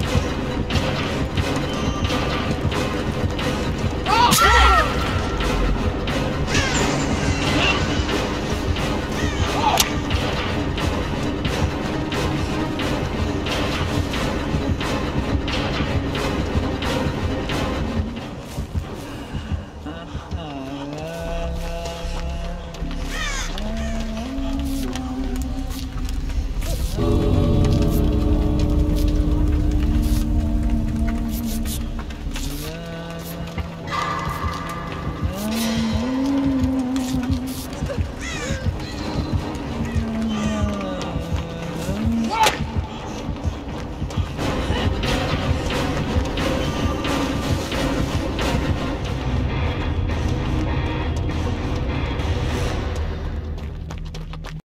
captured.